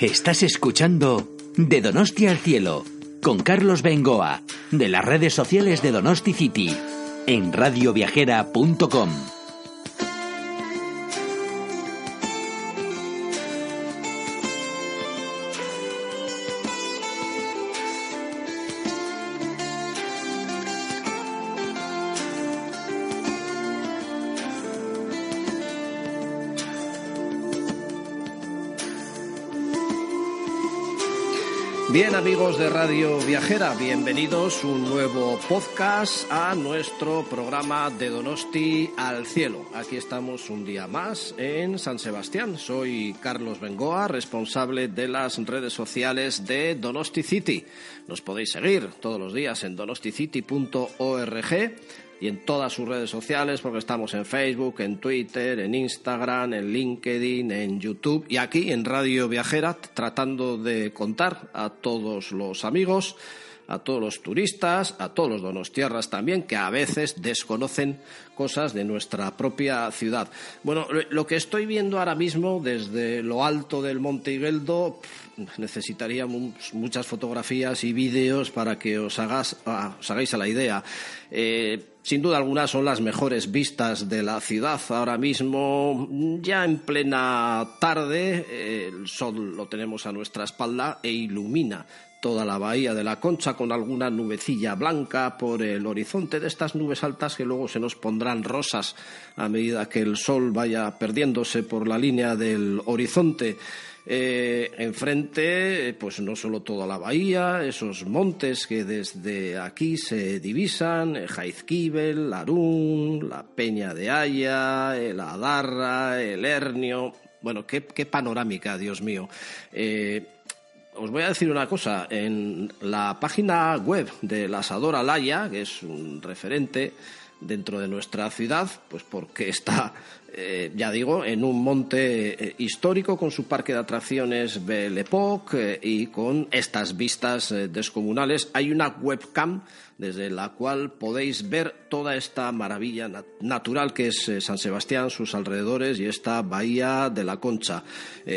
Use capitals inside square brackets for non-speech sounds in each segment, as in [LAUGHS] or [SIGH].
Estás escuchando De Donosti al Cielo con Carlos Bengoa de las redes sociales de Donosti City en radioviajera.com. amigos de Radio Viajera, bienvenidos un nuevo podcast a nuestro programa de Donosti al cielo. Aquí estamos un día más en San Sebastián. Soy Carlos Bengoa, responsable de las redes sociales de Donosti City. Nos podéis seguir todos los días en donosticity.org y en todas sus redes sociales, porque estamos en Facebook, en Twitter, en Instagram, en LinkedIn, en YouTube y aquí en Radio Viajera, tratando de contar a todos los amigos, a todos los turistas, a todos los donostierras también, que a veces desconocen cosas de nuestra propia ciudad. Bueno, lo que estoy viendo ahora mismo desde lo alto del Monte Higueldo, necesitaría muchas fotografías y vídeos para que os, hagáis a la idea. Eh, sin duda alguna son las mejores vistas de la ciudad. Ahora mismo, ya en plena tarde, eh, el sol lo tenemos a nuestra espalda e ilumina toda la bahía de la Concha con alguna nubecilla blanca por el horizonte de estas nubes altas que luego se nos pondrán rosas a medida que el sol vaya perdiéndose por la línea del horizonte. Eh, enfrente, pues no solo toda la bahía, esos montes que desde aquí se divisan, eh, Jaizkibel, Larún, la Peña de Haya, el Adarra, el Hernio. Bueno, qué, panorámica, Dios mío. Eh, os voy a decir una cosa. En la página web de la Asadora que es un referente dentro de nuestra ciudad, pues porque está eh, ya digo, en un monte eh, histórico con su parque de atracciones Belle Époque eh, y con estas vistas descomunales. Hay una webcam desde la cual podéis ver toda esta maravilla natural que es San Sebastián, sus alrededores y esta bahía de la Concha.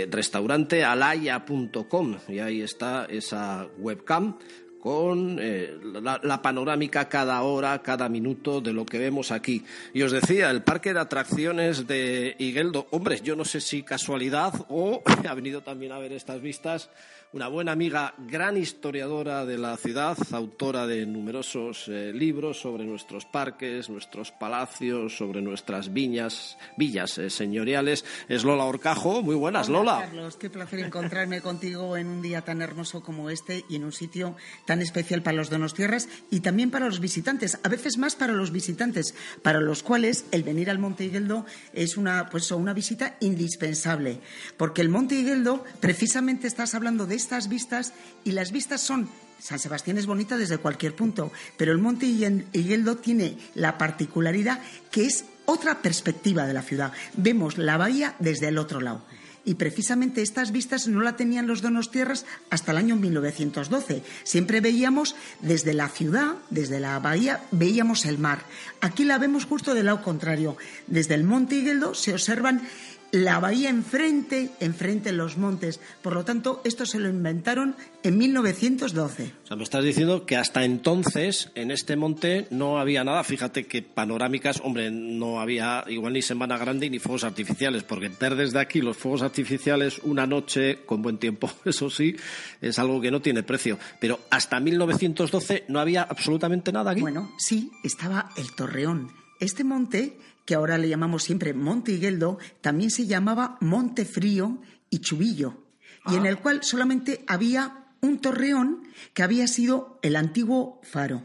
restaurante alaya.com y ahí está esa webcam con eh, la, panorámica cada hora, cada minuto de lo que vemos aquí. Y os decía, el parque de atracciones de Higueldo, hombre, yo no sé si casualidad o [LAUGHS] ha venido también a ver estas vistas una buena amiga, gran historiadora de la ciudad, autora de numerosos eh, libros sobre nuestros parques, nuestros palacios, sobre nuestras viñas, villas eh, señoriales. Es Lola Orcajo. Muy buenas, Lola. Carlos, qué placer encontrarme contigo en un día tan hermoso como este y en un sitio tan especial para los donostierras y también para los visitantes, a veces más para los visitantes, para los cuales el venir al Monte Higueldo es una, pues, una visita indispensable, porque el Monte Higueldo, precisamente estás hablando de estas vistas y las vistas son San Sebastián es bonita desde cualquier punto, pero el Monte Higueldo tiene la particularidad que es otra perspectiva de la ciudad. Vemos la bahía desde el otro lado. Y precisamente estas vistas no la tenían los donostierras hasta el año 1912. Siempre veíamos desde la ciudad, desde la bahía, veíamos el mar. Aquí la vemos justo del lado contrario. Desde el Monte Higueldo se observan la bahía enfrente, enfrente los montes. Por lo tanto, esto se lo inventaron en 1912. O sea, me estás diciendo que hasta entonces en este monte no había nada. Fíjate que panorámicas, hombre, no había igual ni Semana Grande ni fuegos artificiales, porque ver desde aquí los fuegos artificiales una noche con buen tiempo, [LAUGHS] eso sí, es algo que no tiene precio. Pero hasta 1912 no había absolutamente nada aquí. Bueno, sí, estaba el Torreón. Este monte que ahora le llamamos siempre Monte Higueldo, también se llamaba Monte Frío y Chubillo, y en ah. el cual solamente había un torreón que había sido el antiguo faro.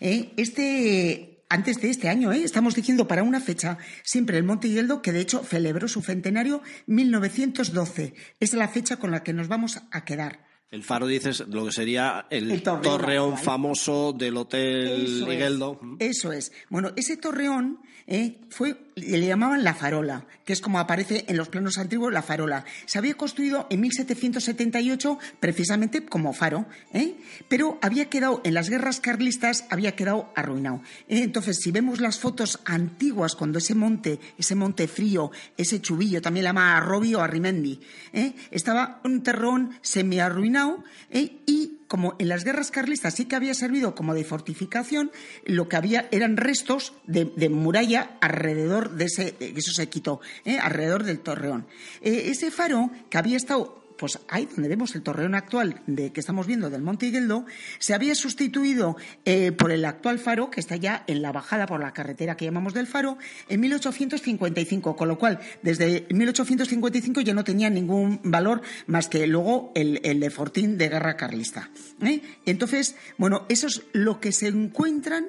¿Eh? Este, antes de este año, ¿eh? estamos diciendo para una fecha, siempre el Monte Higueldo, que de hecho celebró su centenario 1912. Es la fecha con la que nos vamos a quedar El faro, dices, lo que sería el, torreón, famoso del Hotel Migueldo. eso es. Bueno, ese torreón eh, fue, le llamaban la farola, que es como aparece en los planos antiguos la farola. Se había construido en 1778 precisamente como faro, ¿eh? pero había quedado, en las guerras carlistas, había quedado arruinado. Eh, entonces, si vemos las fotos antiguas, cuando ese monte, ese monte frío, ese chubillo, también la llama Arrobi o Arrimendi, estaba un terrón semi-arruinado ¿eh? y como en las guerras carlistas sí que había servido como de fortificación, lo que había eran restos de, muralla alrededor de ese, eso se quitó, ¿eh? alrededor del torreón. Eh, ese faro que había estado pues ahí donde vemos el torreón actual de, que estamos viendo del Monte Higueldo, se había sustituido eh, por el actual faro, que está ya en la bajada por la carretera que llamamos del faro, en 1855, con lo cual desde 1855 ya no tenía ningún valor más que luego el, de Fortín de guerra carlista. ¿eh? Entonces, bueno, eso es lo que se encuentran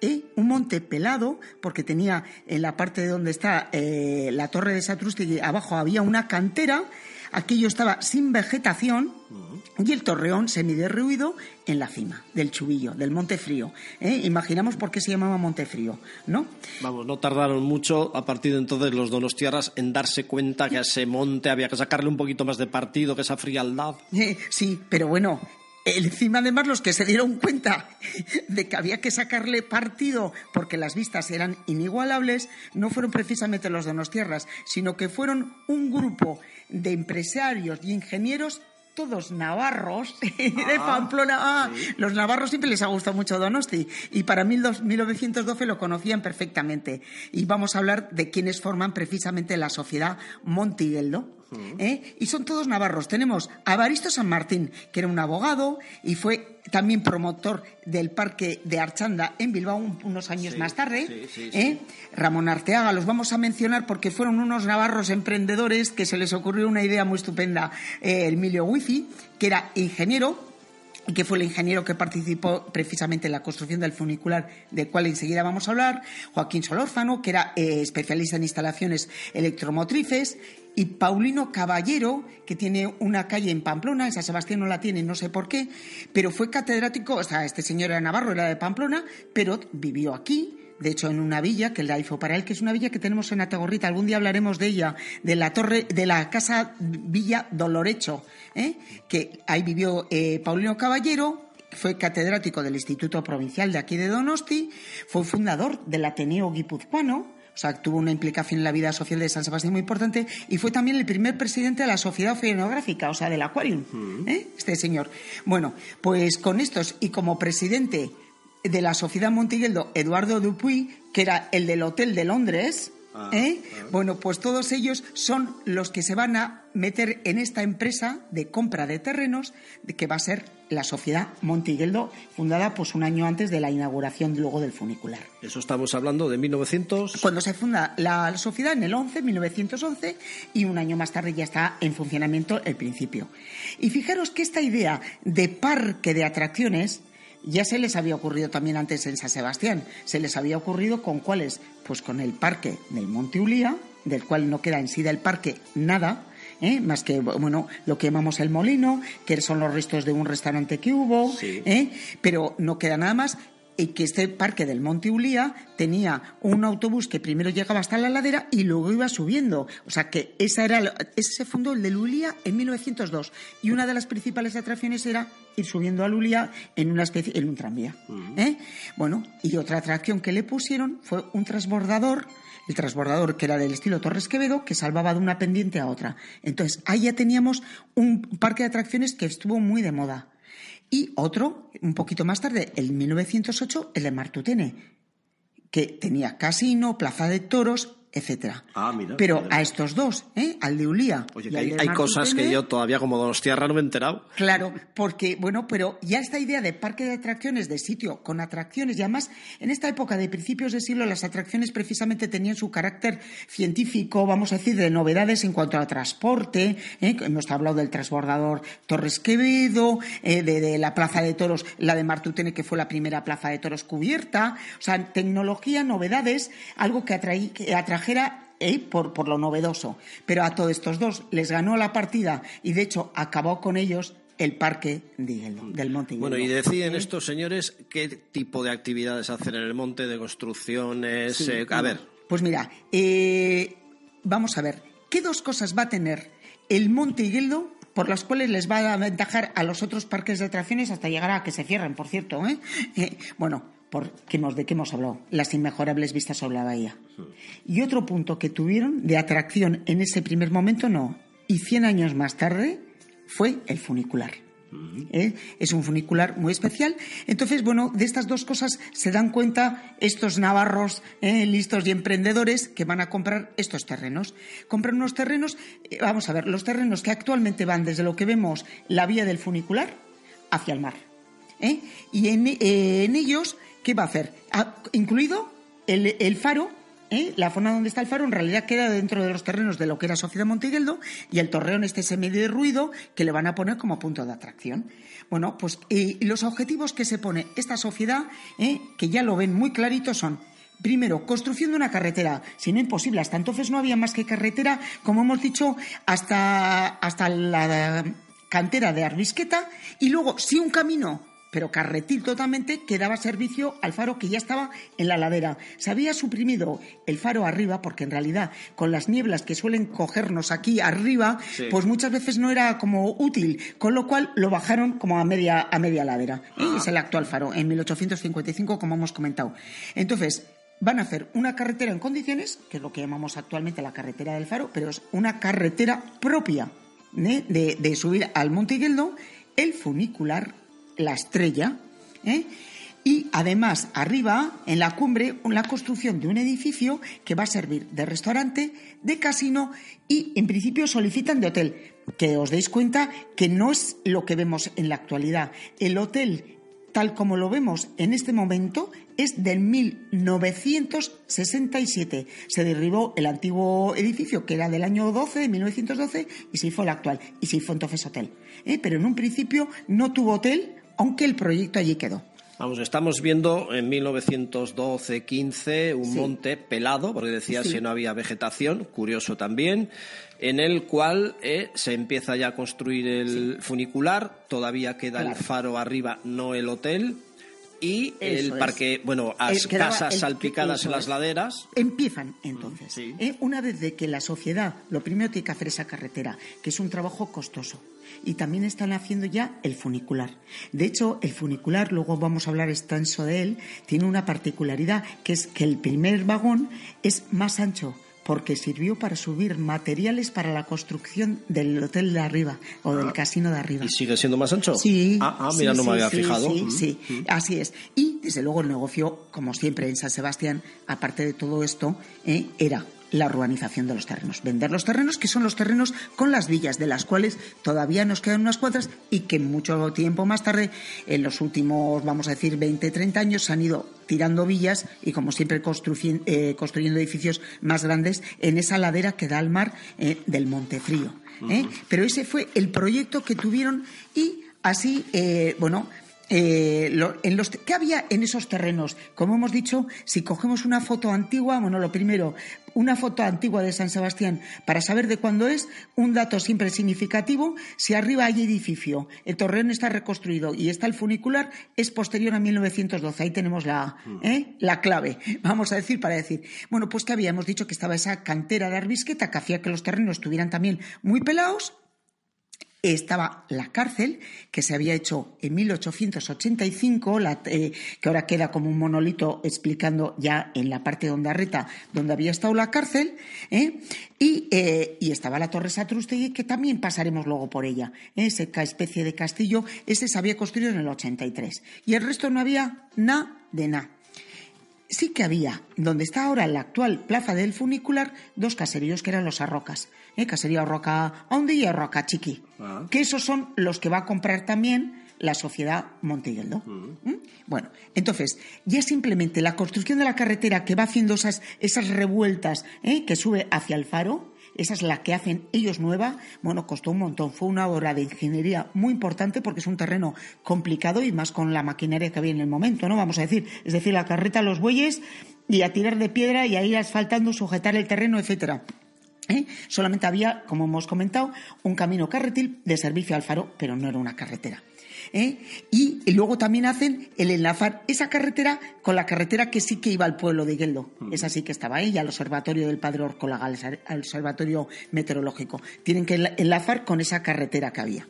¿eh? un monte pelado, porque tenía en la parte de donde está la torre de Satrusti, abajo había una cantera Aquello estaba sin vegetación y el torreón semiderruido en la cima del Chubillo, del Monte Frío. ¿eh? Imaginamos por qué se llamaba Monte Frío, ¿no? Vamos, no tardaron mucho a partir de entonces los donostiarras en darse cuenta que a ese monte había que sacarle un poquito más de partido, que esa frialdad. Eh, sí, pero bueno, Encima, además, los que se dieron cuenta de que había que sacarle partido porque las vistas eran inigualables, no fueron precisamente los donostierras, sino que fueron un grupo de empresarios y ingenieros todos navarros [LAUGHS] de ah, Pamplona. Ah, los navarros siempre les ha gustado mucho Donosti y para 1912 lo conocían perfectamente. Y vamos a hablar de quienes forman precisamente la sociedad Montigueldo. ¿Eh? Y son todos navarros. Tenemos a Baristo San Martín, que era un abogado y fue también promotor del Parque de Archanda en Bilbao unos años más tarde. ¿eh? Ramón Arteaga, los vamos a mencionar porque fueron unos navarros emprendedores que se les ocurrió una idea muy estupenda. Eh, Emilio Wifi, que era ingeniero, y que fue el ingeniero que participó precisamente en la construcción del funicular, del cual enseguida vamos a hablar, Joaquín Solórzano, que era especialista en instalaciones electromotrices, y Paulino Caballero, que tiene una calle en Pamplona, en San Sebastián no la tiene, no sé por qué, pero fue catedrático, o sea, este señor era navarro, era de Pamplona, pero vivió aquí, de hecho en una villa que la hizo para él, que es una villa que tenemos en Atagorrita. Algún día hablaremos de ella, de la torre, de la casa Villa Dolorecho, ¿eh? que ahí vivió eh, Paulino Caballero, fue catedrático del Instituto Provincial de aquí de Donosti, fue fundador del Ateneo Guipuzcoano, o sea, tuvo una implicación en la vida social de San Sebastián muy importante y fue también el primer presidente de la Sociedad Oceanográfica, o sea, del Aquarium. ¿eh? este señor. Bueno, pues con estos y como presidente de la Sociedad Montigueldo, Eduardo Dupuy, que era el del Hotel de Londres, Ah, ¿Eh? Bueno, pues todos ellos son los que se van a meter en esta empresa de compra de terrenos que va a ser la sociedad Montigueldo, fundada pues un año antes de la inauguración luego del funicular. Eso estamos hablando de 1900. Cuando se funda la sociedad en el 11, 1911, y un año más tarde ya está en funcionamiento el principio. Y fijaros que esta idea de parque de atracciones ya se les había ocurrido también antes en San Sebastián. Se les había ocurrido con cuáles? Pues con el parque del Monte Ulía, del cual no queda en sí del parque nada, ¿eh? más que bueno lo que llamamos el molino, que son los restos de un restaurante que hubo, ¿eh? pero no queda nada más y que este parque del Monte Ulía tenía un autobús que primero llegaba hasta la ladera y luego iba subiendo. O sea que esa era, ese se fundó el de Ulía en 1902 y una de las principales atracciones era ir subiendo a Ulía en una especie, en un tranvía. ¿eh? Bueno, y otra atracción que le pusieron fue un transbordador el transbordador que era del estilo Torres Quevedo, que salvaba de una pendiente a otra. Entonces, ahí ya teníamos un parque de atracciones que estuvo muy de moda. Y otro, un poquito más tarde, en 1908, el de Martutene, que tenía casino, plaza de toros, etcétera. Ah, mira. Pero a estos dos, ¿eh? al de Ulía. Oye, hay, cosas que yo todavía como Donostiarra no me he enterado. Claro, porque, bueno, pero ya esta idea de parque de atracciones, de sitio con atracciones, y además en esta época de principios de siglo las atracciones precisamente tenían su carácter científico, vamos a decir, de novedades en cuanto a transporte. ¿eh? Hemos hablado del transbordador Torres Quevedo, eh, de, la plaza de toros, la de Martutene, que fue la primera plaza de toros cubierta. O sea, tecnología, novedades, algo que, atraí, que eh, por, por lo novedoso. Pero a todos estos dos les ganó la partida y de hecho acabó con ellos el parque del Monte Bueno, y deciden estos señores qué tipo de actividades hacen en el monte, de construcciones. Eh, a ver. Pues mira, eh, vamos a ver, ¿qué dos cosas va a tener el Monte Higueldo por las cuales les va a aventajar a los otros parques de atracciones hasta llegar a que se cierren, por cierto? ¿eh? [LAUGHS] bueno, por, ¿de qué hemos hablado? Las inmejorables vistas sobre la bahía. Y otro punto que tuvieron de atracción en ese primer momento, no. Y 100 años más tarde fue el funicular. ¿Eh? Es un funicular muy especial. Entonces, bueno, de estas dos cosas se dan cuenta estos navarros ¿eh? listos y emprendedores que van a comprar estos terrenos. Compran unos terrenos, eh, vamos a ver, los terrenos que actualmente van desde lo que vemos la vía del funicular hacia el mar. Y en, ellos, ¿qué va a hacer? Ah, incluido el faro ¿eh? La zona donde está el faro en realidad queda dentro de los terrenos de lo que era Sociedad Montigueldo y el torreón este medio de ruido que le van a poner como punto de atracción. Bueno, pues y los objetivos que se pone esta sociedad, ¿eh? que ya lo ven muy clarito, son Primero, construcción de una carretera, si no imposible. Hasta entonces no había más que carretera, como hemos dicho, hasta, hasta la cantera de Arbisqueta y luego, sí, un camino pero carretil totalmente, que daba servicio al faro que ya estaba en la ladera. Se había suprimido el faro arriba, porque en realidad con las nieblas que suelen cogernos aquí arriba, pues muchas veces no era como útil, con lo cual lo bajaron como a media, a media ladera. Y ah. es el actual faro, en 1855, como hemos comentado. Entonces, van a hacer una carretera en condiciones, que es lo que llamamos actualmente la carretera del faro, pero es una carretera propia ¿eh? de, de subir al Monte Higueldo, el funicular la estrella, ¿eh? y además arriba, en la cumbre, la construcción de un edificio que va a servir de restaurante, de casino y en principio solicitan de hotel. Que os deis cuenta que no es lo que vemos en la actualidad. El hotel, tal como lo vemos en este momento, es del 1967. Se derribó el antiguo edificio, que era del año 12, de 1912, y se hizo el actual. Y se hizo entonces hotel. ¿eh? Pero en un principio no tuvo hotel aunque el proyecto allí quedó. Vamos, estamos viendo en 1912-15 un monte pelado, porque decía si no había vegetación, curioso también, en el cual eh, se empieza ya a construir el funicular, todavía queda el faro arriba, no el hotel, y el parque, bueno, las casas salpicadas en las laderas. Empiezan entonces. ¿eh? una vez de que la sociedad, lo primero tiene que hacer esa carretera, que es un trabajo costoso y también están haciendo ya el funicular. De hecho, el funicular, luego vamos a hablar extenso de él, tiene una particularidad que es que el primer vagón es más ancho porque sirvió para subir materiales para la construcción del hotel de arriba o del ah. casino de arriba. ¿Y sigue siendo más ancho? Sí. Ah, ah mira, no me había fijado. Sí, mm, sí, mm. así es. Y desde luego el negocio, como siempre en San Sebastián, aparte de todo esto, eh, era la urbanización de los terrenos. Vender los terrenos, que son los terrenos con las villas, de las cuales todavía nos quedan unas cuantas y que mucho tiempo más tarde, en los últimos, vamos a decir, 20, 30 años, se han ido tirando villas y, como siempre, eh, construyendo edificios más grandes en esa ladera que da al mar eh, del Montefrío. ¿eh? Pero ese fue el proyecto que tuvieron y así, bueno, eh, en los, ¿Qué había en esos terrenos? Como hemos dicho, si cogemos una foto antigua, bueno, lo primero, una foto antigua de San Sebastián para saber de cuándo es, un dato siempre significativo, si arriba hay edificio, el torreón está reconstruido y está el funicular, es posterior a 1912. Ahí tenemos la, mm. ¿eh? la clave, [LAUGHS] vamos a decir, para decir. Bueno, pues que habíamos dicho que estaba esa cantera de arbisqueta que hacía que los terrenos estuvieran también muy pelados estaba la cárcel, que se había hecho en 1885, eh, que ahora queda como un monolito explicando ya en la parte de Ondarreta donde había estado la cárcel, ¿eh? Eh, y, estaba la Torre Satrustegui, que también pasaremos luego por ella. Esa especie de castillo, ese se había construido en el 83. Y el resto no había nada de nada sí que había, donde está ahora la actual plaza del funicular, dos caseríos que eran los arrocas. ¿eh? Casería Arroca Ondi y Arroca Chiqui. Ah. Que esos son los que va a comprar también la sociedad Montigueldo. Mm. ¿Mm? Bueno, entonces, ya simplemente la construcción de la carretera que va haciendo esas, esas revueltas ¿eh? que sube hacia el faro, esa es la que hacen ellos nueva, bueno, costó un montón, fue una obra de ingeniería muy importante porque es un terreno complicado y más con la maquinaria que había en el momento, ¿no? Vamos a decir, es decir, la carreta, los bueyes y a tirar de piedra y a ir asfaltando, sujetar el terreno, etcétera. ¿eh? Solamente había, como hemos comentado, un camino carretil de servicio al faro, pero no era una carretera. ¿Eh? Y, luego también hacen el enlazar esa carretera con la carretera que sí que iba al pueblo de Igueldo. Esa sí que estaba ahí, al observatorio del Padre Orcolaga, al observatorio meteorológico. Tienen que enlazar con esa carretera que había.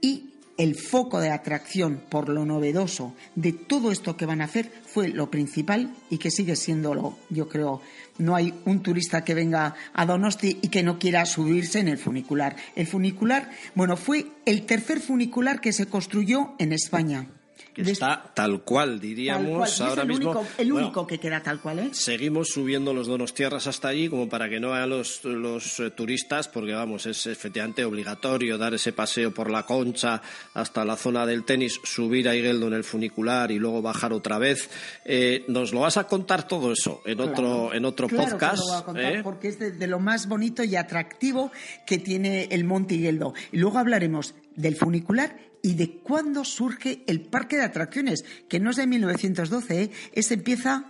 Y el foco de atracción por lo novedoso de todo esto que van a hacer fue lo principal y que sigue siendo yo creo, no hay un turista que venga a Donosti y que no quiera subirse en el funicular. El funicular, bueno, fue el tercer funicular que se construyó en España está tal cual, diríamos ahora el mismo. Único, el único que queda tal cual, ¿eh? Seguimos subiendo los donos-tierras hasta allí, como para que no vayan los, los eh, turistas, porque vamos, es efectivamente obligatorio dar ese paseo por la concha hasta la zona del tenis, subir a Igueldo en el funicular y luego bajar otra vez. Eh, ¿Nos lo vas a contar todo eso en otro, en otro podcast? lo voy a contar porque es de, de, lo más bonito y atractivo que tiene el Monte Igueldo. Y luego hablaremos del funicular y de cuándo surge el parque de atracciones, que no es de 1912, ¿eh? ese empieza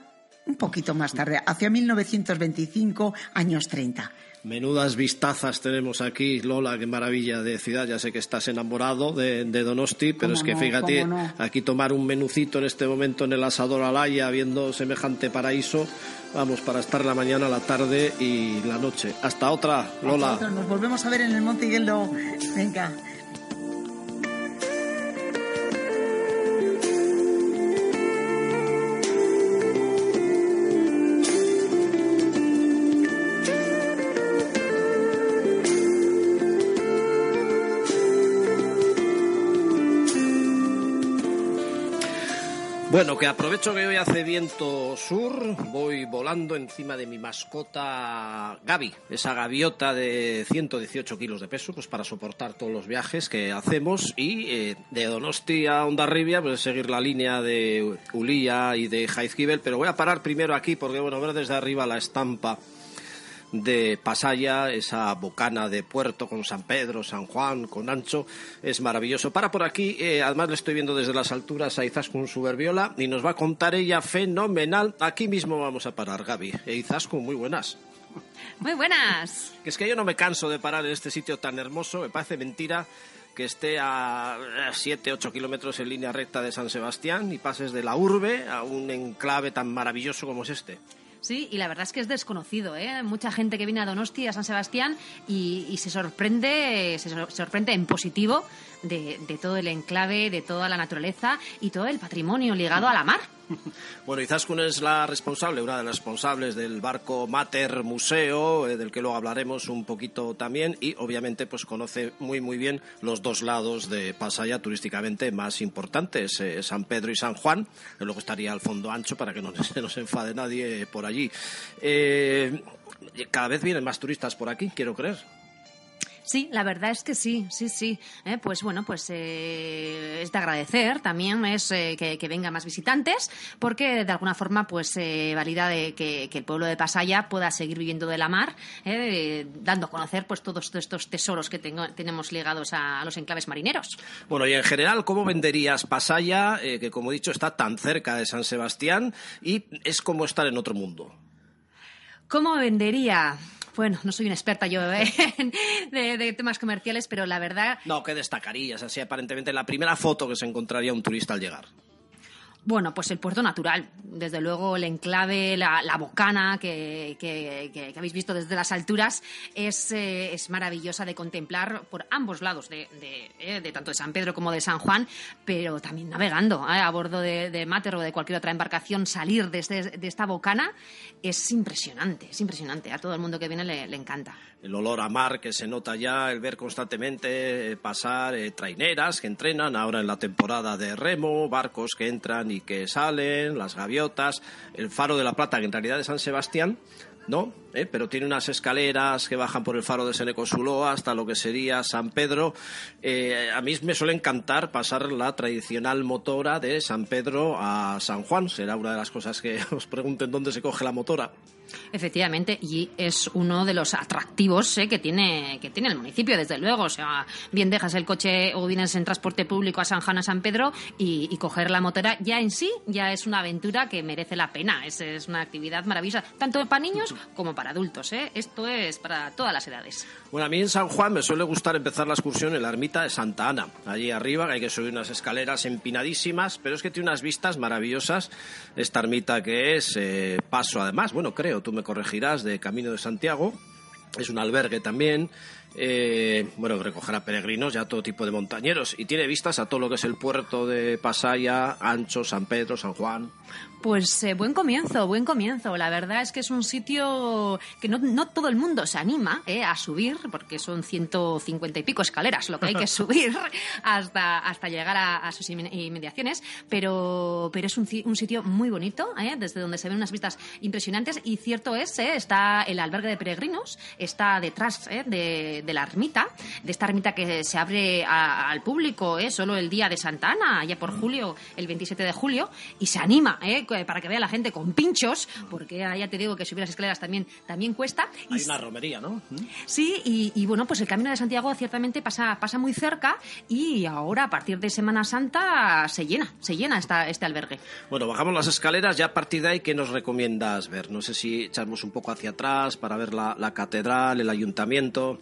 un poquito más tarde, hacia 1925, años 30. Menudas vistazas tenemos aquí, Lola, qué maravilla de ciudad. Ya sé que estás enamorado de, Donosti, pero es que fíjate, aquí tomar un menucito en este momento en el asador Alaya, viendo semejante paraíso, vamos, para estar la mañana, la tarde y la noche. Hasta otra, Lola. Hasta otra. Nos volvemos a ver en el Monte Higueldo. Venga. Bueno, que aprovecho que hoy hace viento sur, voy volando encima de mi mascota Gaby, esa gaviota de 118 kilos de peso, pues para soportar todos los viajes que hacemos y eh, de Donosti a Ondarribia, pues seguir la línea de Ulía y de Jaizkibel, pero voy a parar primero aquí porque, bueno, ver desde arriba la estampa de Pasaya, esa bocana de puerto con San Pedro, San Juan, con Ancho, es maravilloso. Para por aquí, eh, además le estoy viendo desde las alturas a Izaskun Suberbiola y nos va a contar ella fenomenal. Aquí mismo vamos a parar, Gaby. E Izaskun, muy buenas. Muy buenas. Es que yo no me canso de parar en este sitio tan hermoso, me parece mentira que esté a 7, 8 kilómetros en línea recta de San Sebastián y pases de la urbe a un enclave tan maravilloso como es este. Sí, y la verdad es que es desconocido, ¿eh? Mucha gente que viene a Donosti, a San Sebastián, y, se sorprende, se sorprende en positivo de, todo el enclave, de toda la naturaleza y todo el patrimonio ligado a la mar. [LAUGHS] Bueno, Izaskun es la responsable, una de las responsables del barco Mater Museo, eh, del que luego hablaremos un poquito también, y obviamente pues conoce muy muy bien los dos lados de Pasaya turísticamente más importantes, eh, San Pedro y San Juan, luego estaría al fondo ancho para que no [LAUGHS] se nos enfade nadie por allí. Eh, cada vez vienen más turistas por aquí, quiero creer. Sí, la verdad es que sí, sí, sí. Eh, pues bueno, pues eh, es de agradecer también es eh, que, vengan más visitantes, porque de alguna forma pues valida de que, el pueblo de Pasaya pueda seguir viviendo de la mar, dando a conocer pues todos estos tesoros que tenemos ligados a, los enclaves marineros. Bueno, y en general, ¿cómo venderías Pasaya, que como he dicho está tan cerca de San Sebastián y es como estar en otro mundo? ¿Cómo vendería? Bueno, no soy una experta yo [LAUGHS] de, de, temas comerciales, pero la verdad... No, ¿qué destacarías? Así aparentemente la primera foto que se encontraría un turista al llegar. Bueno, pues el puerto natural, desde luego el enclave, la, bocana que, habéis visto desde las alturas es, eh, maravillosa de contemplar por ambos lados, de, de, eh, tanto de San Pedro como de San Juan, pero también navegando eh, a bordo de, de Mater o de cualquier otra embarcación, salir de, este, de esta bocana es impresionante, es impresionante. A todo el mundo que viene le, encanta el olor a mar que se nota ya, el ver constantemente eh, pasar eh, traineras que entrenan ahora en la temporada de remo, barcos que entran y que salen, las gaviotas, el faro de la Plata, que en realidad es San Sebastián, ¿no? ¿Eh? Pero tiene unas escaleras que bajan por el faro de Senecosuloa hasta lo que sería San Pedro. a mí me suele encantar pasar la tradicional motora de San Pedro a San Juan. Será una de las cosas que [LAUGHS] os pregunten dónde se coge la motora. Efectivamente, y es uno de los atractivos eh, que, tiene, que tiene el municipio, desde luego. O sea, bien dejas el coche o vienes en transporte público a San Juan, a San Pedro y, coger la motora ya en sí ya es una aventura que merece la pena. Es, es una actividad maravillosa, tanto para niños como para adultos. ¿eh? Esto es para todas las edades. Bueno, a mí en San Juan me suele gustar empezar la excursión en la ermita de Santa Ana. Allí arriba hay que subir unas escaleras empinadísimas, pero es que tiene unas vistas maravillosas. Esta ermita que es eh, paso, además, bueno, creo, tú me corregirás, de Camino de Santiago. Es un albergue también eh, bueno, recoger a peregrinos y a todo tipo de montañeros. Y tiene vistas a todo lo que es el puerto de Pasaya, Ancho, San Pedro, San Juan. Pues eh, buen comienzo, buen comienzo. La verdad es que es un sitio que no, no todo el mundo se anima eh, a subir, porque son 150 y pico escaleras lo que hay que [LAUGHS] subir hasta, hasta llegar a, sus inmediaciones, pero, pero es un, un sitio muy bonito, eh, desde donde se ven unas vistas impresionantes y cierto es, está el albergue de peregrinos, está detrás de, de, la ermita, de esta ermita que se abre al público solo el día de Santa Ana, ya por julio, el 27 de julio, y se anima, ¿eh? Para que vea la gente con pinchos, porque ya te digo que subir las escaleras también, también cuesta. Hay una romería, ¿no? Sí, y, bueno, pues el Camino de Santiago ciertamente pasa, pasa muy cerca y ahora a partir de Semana Santa se llena, se llena esta, este albergue. Bueno, bajamos las escaleras, ya a partir de ahí, ¿qué nos recomiendas ver? No sé si echamos un poco hacia atrás para ver la, la catedral, el ayuntamiento.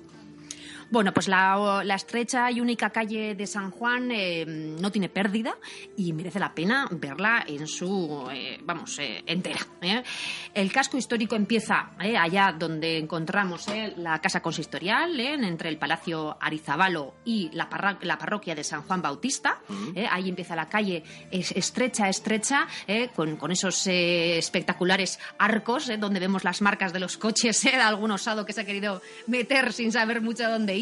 Bueno, pues la, estrecha y única calle de San Juan eh, no tiene pérdida y merece la pena verla en su, eh, vamos, eh, entera. El casco histórico empieza allá donde encontramos la casa consistorial, entre el Palacio Arizabalo y la, parroquia de San Juan Bautista. ahí empieza la calle estrecha, estrecha, con, con, esos espectaculares arcos, donde vemos las marcas de los coches de algún osado que se ha querido meter sin saber mucho dónde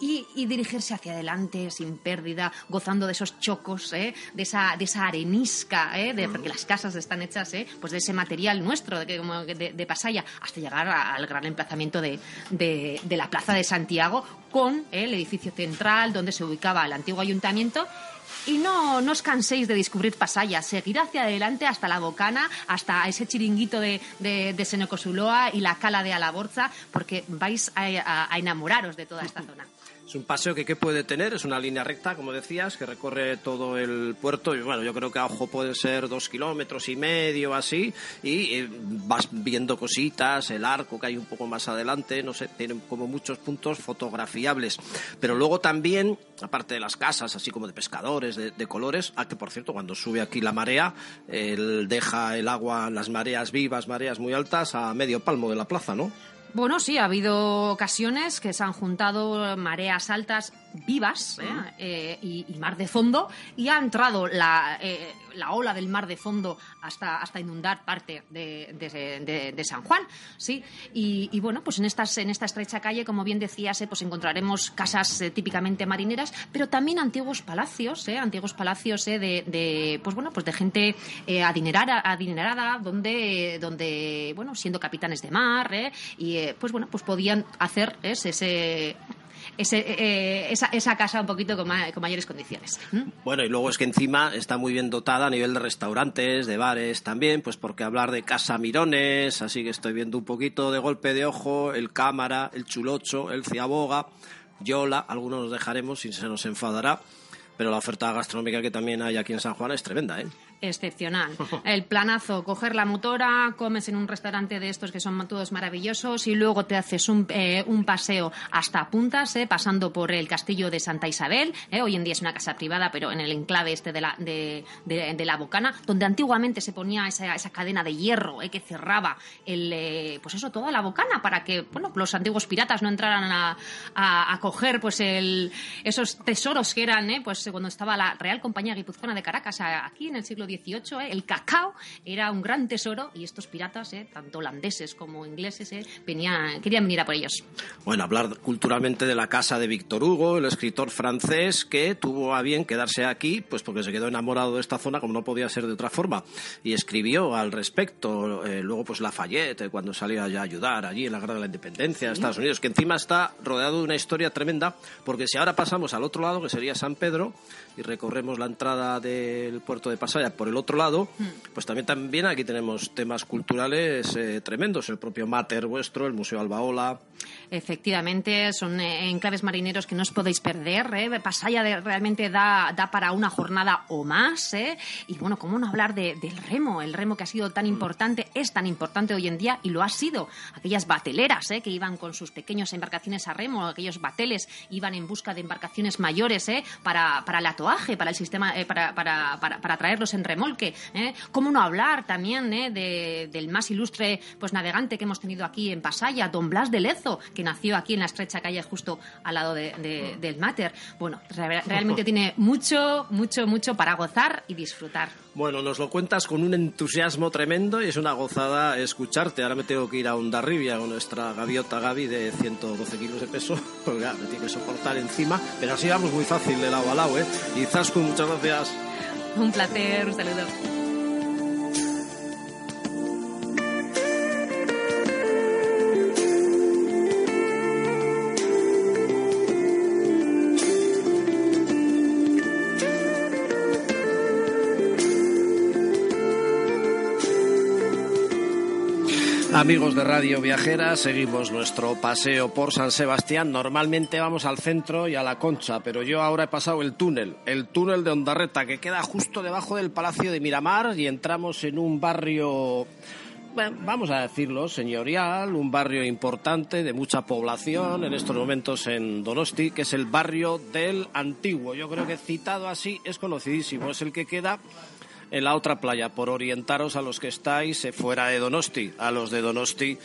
y, dirigirse hacia adelante sin pérdida, gozando de esos chocos, ¿eh? de, esa, de esa arenisca, ¿eh? de, porque las casas están hechas ¿eh? pues de ese material nuestro de, de, de Pasaya, hasta llegar al gran emplazamiento de, de, la Plaza de Santiago con el edificio central donde se ubicaba el antiguo ayuntamiento y no, no os canséis de descubrir Pasaya, seguid hacia adelante hasta la Bocana, hasta ese chiringuito de, de, de Senecosuloa y la cala de Alaborza, porque vais a enamoraros de toda esta zona. Es un paseo que ¿qué puede tener? Es una línea recta, como decías, que recorre todo el puerto. Y bueno, yo creo que a ojo puede ser dos kilómetros y medio, así. Y eh, vas viendo cositas, el arco que hay un poco más adelante, no sé, tienen como muchos puntos fotografiables. Pero luego también, aparte de las casas, así como de pescadores, de, colores, a que por cierto, cuando sube aquí la marea, deja el agua, las mareas vivas, mareas muy altas, a medio palmo de la plaza, ¿no? Bueno, sí, ha habido ocasiones que se han juntado mareas altas vivas ¿eh? Eh, y, mar de fondo y ha entrado la, eh, la, ola del mar de fondo hasta, hasta inundar parte de, de, San Juan. ¿sí? Y, bueno, pues en, estas, en esta estrecha calle, como bien decías, pues encontraremos casas típicamente marineras, pero también antiguos palacios, antiguos palacios de, pues bueno, pues de gente adinerada, adinerada donde, donde, bueno, siendo capitanes de mar, y pues bueno, pues podían hacer ese ese, eh, esa, esa, casa un poquito con, mayores condiciones. Bueno, y luego es que encima está muy bien dotada a nivel de restaurantes, de bares también, pues porque hablar de Casa Mirones, así que estoy viendo un poquito de golpe de ojo, el Cámara, el Chulocho, el Ciaboga, Yola, algunos nos dejaremos si se nos enfadará, pero la oferta gastronómica que también hay aquí en San Juan es tremenda, ¿eh? Excepcional. [LAUGHS] El planazo, coger la motora, comes en un restaurante de estos que son todos maravillosos y luego te haces un, eh, un paseo hasta Puntas, eh, pasando por el castillo de Santa Isabel. Eh, hoy en día es una casa privada, pero en el enclave este de la, de, de, la Bocana, donde antiguamente se ponía esa, esa cadena de hierro que cerraba el, pues eso, toda la Bocana para que bueno, los antiguos piratas no entraran a, a, coger pues el, esos tesoros que eran pues cuando estaba la Real Compañía Guipuzcoana de Caracas aquí en el siglo XVIII, ¿eh? el cacao era un gran tesoro y estos piratas, ¿eh? tanto holandeses como ingleses, ¿eh? venían, querían venir a por ellos. Bueno, hablar culturalmente de la casa de Víctor Hugo, el escritor francés que tuvo a bien quedarse aquí, pues porque se quedó enamorado de esta zona como no podía ser de otra forma y escribió al respecto. luego, pues Lafayette, cuando salió a ayudar allí en la Guerra de la Independencia de Estados Unidos, que encima está rodeado de una historia tremenda, porque si ahora pasamos al otro lado, que sería San Pedro, y recorremos la entrada del puerto de Pasaya por el otro lado, pues también, también aquí tenemos temas culturales eh, tremendos. El propio Mater vuestro, el Museo Albaola. Efectivamente, son eh, enclaves marineros que no os podéis perder. ¿eh? Pasaya de, realmente da, da para una jornada o más. ¿eh? Y bueno, ¿cómo no hablar de, del remo? El remo que ha sido tan importante, es tan importante hoy en día y lo ha sido. Aquellas bateleras ¿eh? que iban con sus pequeñas embarcaciones a remo, aquellos bateles iban en busca de embarcaciones mayores ¿eh? para, para el atoaje, para el sistema, eh, para, para, para, para traerlos en remolque. ¿eh? ¿Cómo no hablar también ¿eh? de, del más ilustre pues navegante que hemos tenido aquí en Pasaya, don Blas de Lezo, que nació aquí en la estrecha calle justo al lado de, de, del Mater? Bueno, re- [LAUGHS] realmente tiene mucho, mucho, mucho para gozar y disfrutar. Bueno, nos lo cuentas con un entusiasmo tremendo y es una gozada escucharte. Ahora me tengo que ir a Ondarribia con nuestra gaviota Gaby de 112 kilos de peso, [LAUGHS] porque ya, me tiene que soportar encima, pero así vamos muy fácil de lado a lado, ¿eh? Y Zascu, muchas gracias. Un placer, un saludo. Amigos de Radio Viajera, seguimos nuestro paseo por San Sebastián. Normalmente vamos al centro y a la Concha, pero yo ahora he pasado el túnel, el túnel de Ondarreta, que queda justo debajo del Palacio de Miramar y entramos en un barrio, vamos a decirlo, señorial, un barrio importante de mucha población en estos momentos en Donosti, que es el barrio del Antiguo. Yo creo que citado así es conocidísimo, es el que queda en la otra playa, por orientaros a los que estáis fuera de Donosti. A los de Donosti,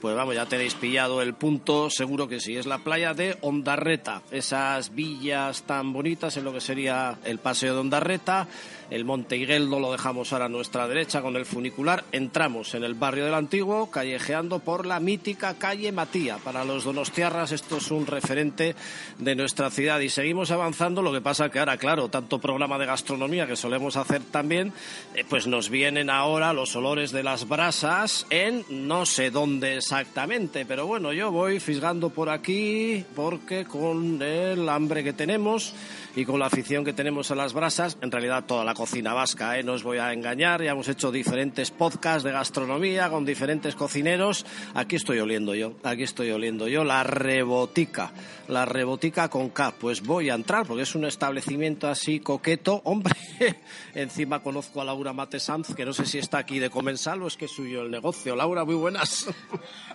pues vamos, ya tenéis pillado el punto, seguro que sí. Es la playa de Ondarreta, esas villas tan bonitas en lo que sería el paseo de Ondarreta. El Monte Higueldo lo dejamos ahora a nuestra derecha con el funicular. Entramos en el barrio del Antiguo, callejeando por la mítica calle Matía. Para los donostiarras esto es un referente de nuestra ciudad y seguimos avanzando. Lo que pasa que ahora, claro, tanto programa de gastronomía que solemos hacer también, eh, pues nos vienen ahora los olores de las brasas en no sé dónde exactamente, pero bueno, yo voy fisgando por aquí porque con el hambre que tenemos y con la afición que tenemos a las brasas, en realidad toda la cocina vasca, ¿eh? no os voy a engañar, ya hemos hecho diferentes podcasts de gastronomía con diferentes cocineros, aquí estoy oliendo yo, aquí estoy oliendo yo la rebotica, la rebotica con K, pues voy a entrar porque es un establecimiento así coqueto, hombre, [LAUGHS] encima conozco a Laura Matesanz, que no sé si está aquí de comensal o es que es suyo el negocio, Laura, muy buenas.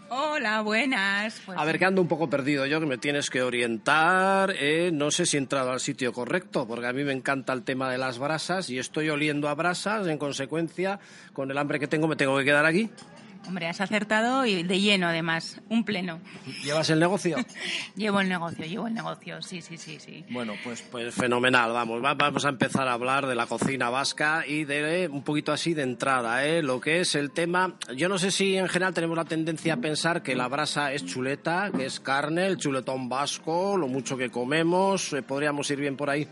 Hola, buenas. Pues A ver, que ando un poco perdido yo, que me tienes que orientar. eh, No sé si he entrado al sitio correcto, porque a mí me encanta el tema de las brasas y estoy oliendo a brasas. En consecuencia, con el hambre que tengo, me tengo que quedar aquí. Hombre, has acertado y de lleno además, un pleno. ¿Llevas el negocio? [LAUGHS] Llevo el negocio, llevo el negocio, sí, sí, sí, sí. Bueno, pues, pues fenomenal, vamos. Va- Vamos a empezar a hablar de la cocina vasca y de eh, un poquito así de entrada, ¿eh? lo que es el tema. Yo no sé si en general tenemos la tendencia a pensar que la brasa es chuleta, que es carne, el chuletón vasco, lo mucho que comemos, eh, podríamos ir bien por ahí.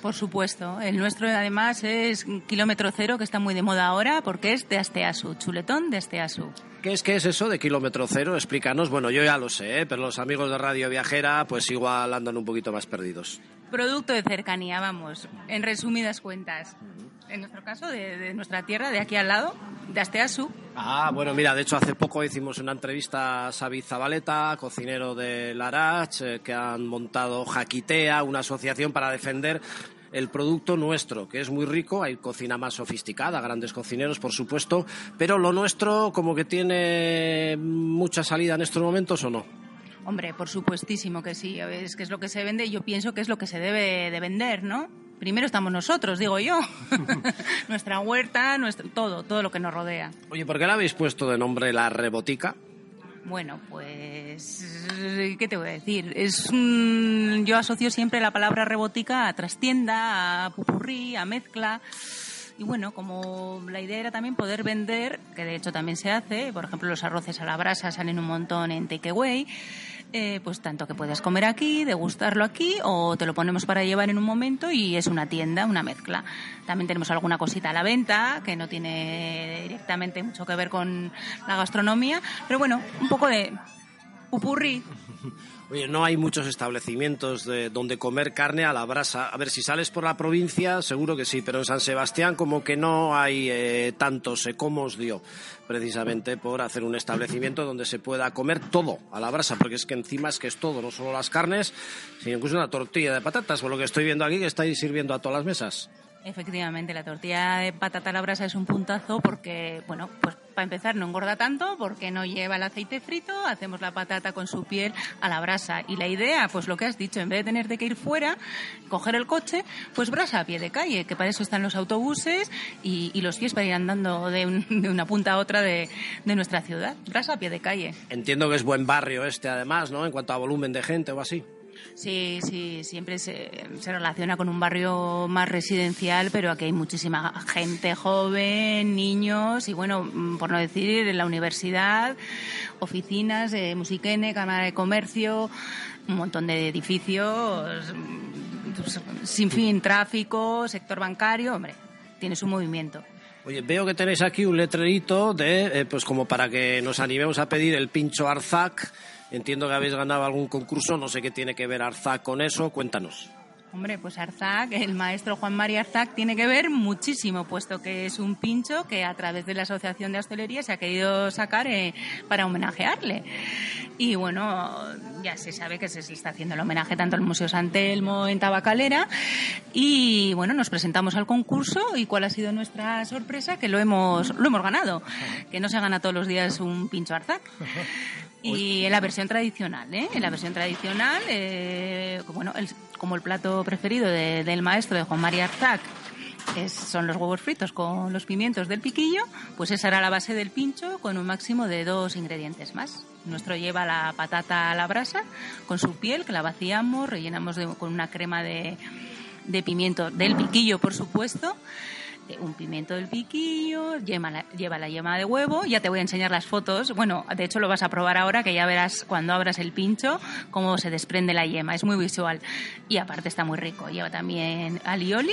Por supuesto. El nuestro además es kilómetro cero, que está muy de moda ahora, porque es de Asteasu, chuletón de Asteasu. ¿Qué es, ¿Qué es eso de kilómetro cero? Explícanos. Bueno, yo ya lo sé, ¿eh? pero los amigos de Radio Viajera pues igual andan un poquito más perdidos. Producto de cercanía, vamos, en resumidas cuentas. En nuestro caso, de, de nuestra tierra, de aquí al lado, de Asteasu. Ah, bueno, mira, de hecho hace poco hicimos una entrevista a Xavi Zabaleta, cocinero de Larach, eh, que han montado Jaquitea, una asociación para defender el producto nuestro, que es muy rico, hay cocina más sofisticada, grandes cocineros, por supuesto, pero lo nuestro como que tiene mucha salida en estos momentos o no. Hombre, por supuestísimo que sí. Es que es lo que se vende y yo pienso que es lo que se debe de vender, ¿no? Primero estamos nosotros, digo yo. [LAUGHS] Nuestra huerta, nuestro, todo, todo lo que nos rodea. Oye, ¿por qué le habéis puesto de nombre La Rebotica? Bueno, pues, ¿qué te voy a decir? Es un- yo asocio siempre la palabra rebotica a trastienda, a pupurrí, a mezcla. Y bueno, como la idea era también poder vender, que de hecho también se hace, por ejemplo, los arroces a la brasa salen un montón en takeaway, eh, pues tanto que puedes comer aquí, degustarlo aquí, o te lo ponemos para llevar en un momento y es una tienda, una mezcla. También tenemos alguna cosita a la venta que no tiene directamente mucho que ver con la gastronomía, pero bueno, un poco de Upurri. [LAUGHS] Oye, no hay muchos establecimientos de, donde comer carne a la brasa. A ver, si sales por la provincia, seguro que sí, pero en San Sebastián como que no hay eh, tantos, eh, como os dio, precisamente por hacer un establecimiento donde se pueda comer todo a la brasa, porque es que encima es que es todo, no solo las carnes, sino incluso una tortilla de patatas, por lo que estoy viendo aquí que estáis sirviendo a todas las mesas. Efectivamente, la tortilla de patata a la brasa es un puntazo porque, bueno, pues para empezar no engorda tanto porque no lleva el aceite frito, hacemos la patata con su piel a la brasa. Y la idea, pues lo que has dicho, en vez de tener que ir fuera, coger el coche, pues brasa a pie de calle, que para eso están los autobuses y, y los pies para ir andando de, un- [LAUGHS] de una punta a otra de, de nuestra ciudad. Brasa a pie de calle. Entiendo que es buen barrio este además, ¿no? En cuanto a volumen de gente o así. Sí, sí, siempre se, relaciona con un barrio más residencial, pero aquí hay muchísima gente joven, niños y bueno, mm, por no decir en la universidad, oficinas de Musiquene, Cámara de Comercio, un montón de edificios, mm, pues, sin fin, tráfico, sector bancario, hombre, tiene su movimiento. Oye, veo que tenéis aquí un letrerito de, eh, pues como para que nos animemos a pedir el pincho Arzac. Entiendo que habéis ganado algún concurso, no sé qué tiene que ver Arzac con eso, cuéntanos. Hombre, pues Arzac, el maestro Juan María Arzac tiene que ver muchísimo, puesto que es un pincho que a través de la Asociación de Hostelería se ha querido sacar eh, para homenajearle. Y bueno, ya se sabe que se está haciendo el homenaje tanto al Museo San Telmo en Tabacalera. Y bueno, nos presentamos al concurso y cuál ha sido nuestra sorpresa, que lo hemos, lo hemos ganado. Que no se gana todos los días un pincho Arzac. Y en la versión tradicional, ¿eh? En la versión tradicional, eh, bueno, el- como el plato preferido de- del maestro de Juan María Arzac es- son los huevos fritos con los pimientos del piquillo, pues esa era la base del pincho con un máximo de dos ingredientes más. Nuestro lleva la patata a la brasa con su piel, que la vaciamos, rellenamos de- con una crema de, de pimiento del piquillo, por supuesto. Eh, Un pimiento del piquillo, yema la- lleva la yema de huevo, ya te voy a enseñar las fotos. Bueno, de hecho lo vas a probar ahora que ya verás cuando abras el pincho cómo se desprende la yema, es muy visual. Y aparte está muy rico, lleva también alioli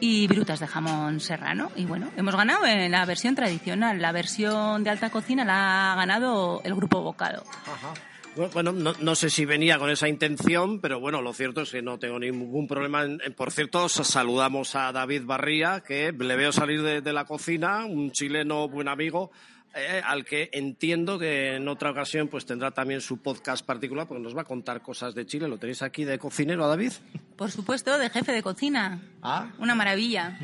y virutas de jamón serrano. Y bueno, hemos ganado en la versión tradicional, la versión de alta cocina la ha ganado el grupo Bocado. Bueno, no, no sé si venía con esa intención, pero bueno, lo cierto es que no tengo ningún problema. Por cierto, sa- saludamos a David Barría, que le veo salir de, de la cocina, un chileno buen amigo, eh, al que entiendo que en otra ocasión pues tendrá también su podcast particular, porque nos va a contar cosas de Chile. ¿Lo tenéis aquí de cocinero, David? Por supuesto, de jefe de cocina. Ah. Una maravilla.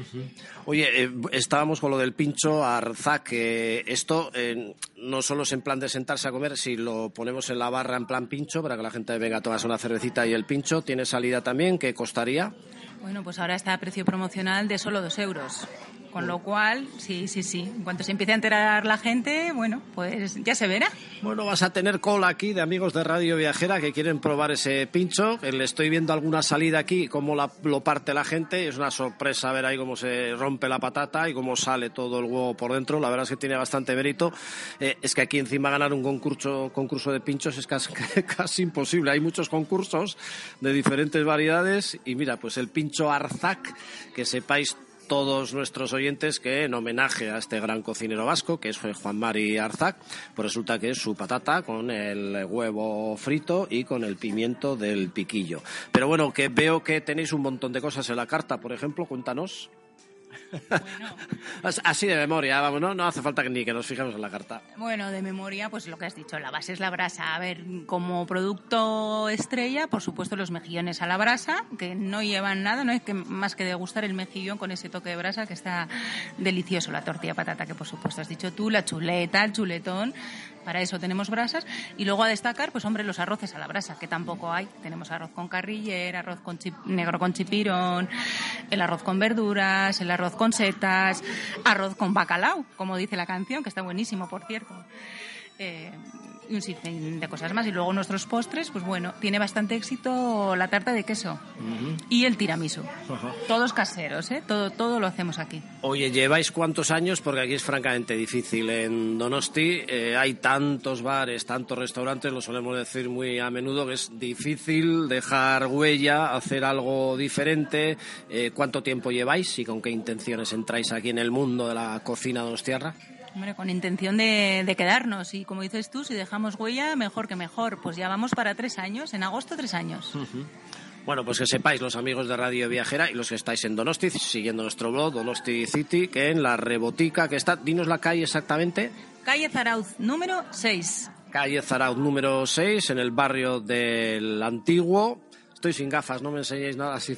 Oye, eh, estábamos con lo del pincho Arzac. que esto eh, no solo es en plan de sentarse a comer, si lo ponemos en la barra en plan pincho, para que la gente venga a tomarse una cervecita y el pincho, ¿tiene salida también? ¿Qué costaría? Bueno, pues ahora está a precio promocional de solo dos euros. Con lo cual, sí, sí, sí. En cuanto se empiece a enterar la gente, bueno, pues ya se verá. Bueno, vas a tener cola aquí de amigos de Radio Viajera que quieren probar ese pincho. que Le estoy viendo alguna salida aquí, cómo la- lo parte la gente. Es una sorpresa ver ahí cómo se rompe la patata y cómo sale todo el huevo por dentro. La verdad es que tiene bastante mérito. Eh, es que aquí encima ganar un concurso, concurso de pinchos es casi, [LAUGHS] casi imposible. Hay muchos concursos de diferentes variedades y mira, pues el pincho Arzac, que sepáis todos nuestros oyentes que en homenaje a este gran cocinero vasco, que es Juan Mari Arzac, pues resulta que es su patata con el huevo frito y con el pimiento del piquillo. Pero bueno, que veo que tenéis un montón de cosas en la carta, por ejemplo, cuéntanos. [LAUGHS] As- Así de memoria, vamos, no, no hace falta que ni que nos fijemos en la carta. Bueno, de memoria, pues lo que has dicho, la base es la brasa. A ver, como producto estrella, por supuesto, los mejillones a la brasa, que no llevan nada, no hay que más que degustar el mejillón con ese toque de brasa, que está delicioso. La tortilla patata, que por supuesto has dicho tú, la chuleta, el chuletón. Para eso tenemos brasas. Y luego a destacar, pues hombre, los arroces a la brasa, que tampoco hay. Tenemos arroz con carriller, arroz con chip- negro con chipirón, el arroz con verduras, el arroz con setas, arroz con bacalao, como dice la canción, que está buenísimo, por cierto. Eh, y un sinfín de cosas más. Y luego nuestros postres, pues bueno, tiene bastante éxito la tarta de queso y el tiramisú. Todos caseros, ¿eh? Todo, todo lo hacemos aquí. Oye, ¿lleváis cuántos años? Porque aquí es francamente difícil. En Donosti eh, hay tantos bares, tantos restaurantes, lo solemos decir muy a menudo, que es difícil dejar huella, hacer algo diferente. Eh, ¿Cuánto tiempo lleváis y con qué intenciones entráis aquí en el mundo de la cocina donostiarra? Hombre, con intención de, de quedarnos. Y como dices tú, si dejamos huella, mejor que mejor. Pues ya vamos para tres años. En agosto, tres años. Bueno, pues que sepáis los amigos de Radio Viajera y los que estáis en Donosti, siguiendo nuestro blog Donosti City, que en la rebotica que está, dinos la calle exactamente. Calle Zarauz, número 6. Calle Zarauz número 6, en el barrio del Antiguo. Estoy sin gafas, no me enseñéis nada así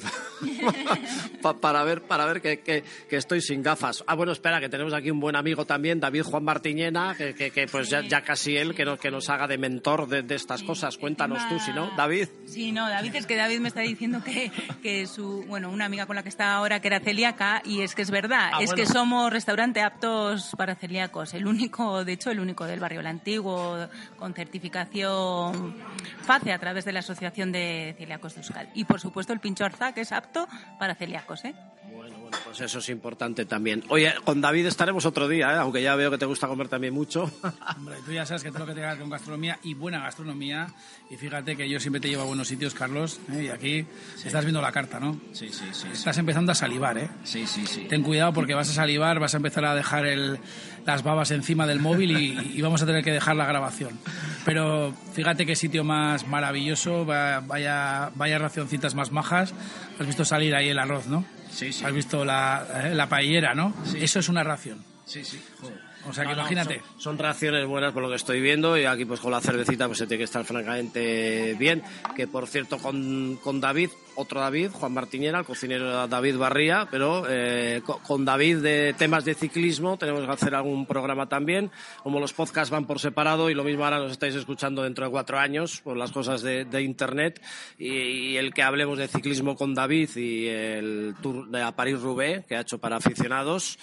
[LAUGHS] pa- para ver, para ver que, que- que estoy sin gafas. Ah, bueno, espera, que tenemos aquí un buen amigo también, David Juan Martiñena, que, que- pues ya, ya casi él, que nos, que nos haga de mentor de, de estas cosas. Cuéntanos tú, si no, David. Sí, no, David, es que David me está diciendo que, que su, bueno, una amiga con la que está ahora que era celíaca, y es que es verdad, Ah, es bueno. que somos restaurante aptos para celíacos, el único, de hecho, el único del barrio El Antiguo, con certificación FACE a través de la Asociación de Celíacos de Euskal. Y por supuesto el pincho Arza, que es apto para celíacos, ¿eh? Bueno, bueno, pues eso es importante también. Oye, con David estaremos otro día, ¿eh? aunque ya veo que te gusta comer también mucho. [LAUGHS] Hombre, tú ya sabes que todo lo que tenga con gastronomía y buena gastronomía, y fíjate que yo siempre te llevo a buenos sitios, Carlos, ¿eh? y aquí estás viendo la carta, ¿no? Sí, sí, sí. Estás empezando a salivar, ¿eh? Sí, sí, sí. Ten cuidado porque vas a salivar, vas a empezar a dejar el- las babas encima del móvil y, y vamos a tener que dejar la grabación. Pero fíjate qué sitio más maravilloso, va- vaya, vaya racioncitas más majas. Has visto salir ahí el arroz, ¿no? Sí, sí. Has visto la, eh, la paellera, ¿no? Eso es una ración. Sí, sí. Joder. O sea que No, no, imagínate. Son, son raciones buenas por lo que estoy viendo y aquí pues con la cervecita pues se tiene que estar francamente bien. Que por cierto con, con David, otro David, Juan Martiñera, el cocinero David Barría, pero eh, co- con, David de temas de ciclismo tenemos que hacer algún programa también. Como los podcasts van por separado y lo mismo ahora nos estáis escuchando dentro de cuatro años por las cosas de, de internet y, y el que hablemos de ciclismo con David y el tour de a París-Roubaix que ha hecho para aficionados